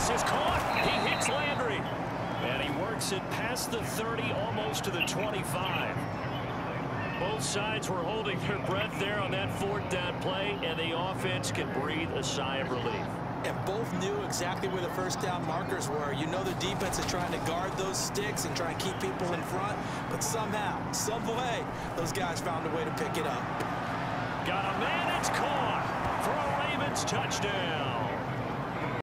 Davis is caught. He hits Landry. And he works it past the 30, almost to the 25. Both sides were holding their breath there on that fourth down play, and the offense can breathe a sigh of relief. And both knew exactly where the first down markers were. You know the defense is trying to guard those sticks and try and keep people in front, but somehow, some way, those guys found a way to pick it up. Got a man, it's caught for a Ravens touchdown.